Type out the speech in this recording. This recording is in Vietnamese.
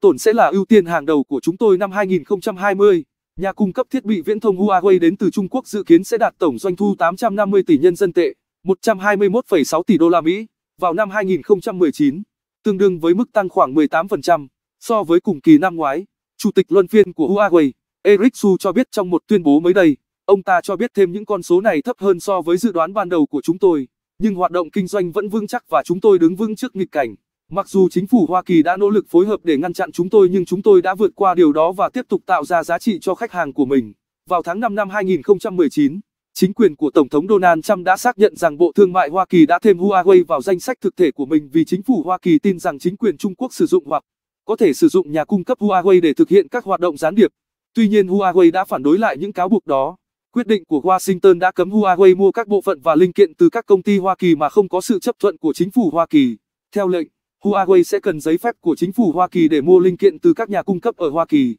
Tổn sẽ là ưu tiên hàng đầu của chúng tôi năm 2020. Nhà cung cấp thiết bị viễn thông Huawei đến từ Trung Quốc dự kiến sẽ đạt tổng doanh thu 850 tỷ nhân dân tệ, 121,6 tỷ đô la Mỹ vào năm 2019, tương đương với mức tăng khoảng 18% so với cùng kỳ năm ngoái. Chủ tịch luân phiên của Huawei, Eric Su cho biết trong một tuyên bố mới đây, ông ta cho biết thêm những con số này thấp hơn so với dự đoán ban đầu của chúng tôi, nhưng hoạt động kinh doanh vẫn vững chắc và chúng tôi đứng vững trước nghịch cảnh. Mặc dù chính phủ Hoa Kỳ đã nỗ lực phối hợp để ngăn chặn chúng tôi nhưng chúng tôi đã vượt qua điều đó và tiếp tục tạo ra giá trị cho khách hàng của mình. Vào tháng 5 năm 2019, chính quyền của Tổng thống Donald Trump đã xác nhận rằng Bộ Thương mại Hoa Kỳ đã thêm Huawei vào danh sách thực thể của mình vì chính phủ Hoa Kỳ tin rằng chính quyền Trung Quốc sử dụng hoặc có thể sử dụng nhà cung cấp Huawei để thực hiện các hoạt động gián điệp. Tuy nhiên Huawei đã phản đối lại những cáo buộc đó. Quyết định của Washington đã cấm Huawei mua các bộ phận và linh kiện từ các công ty Hoa Kỳ mà không có sự chấp thuận của chính phủ Hoa Kỳ. Theo lệnh, Huawei sẽ cần giấy phép của chính phủ Hoa Kỳ để mua linh kiện từ các nhà cung cấp ở Hoa Kỳ.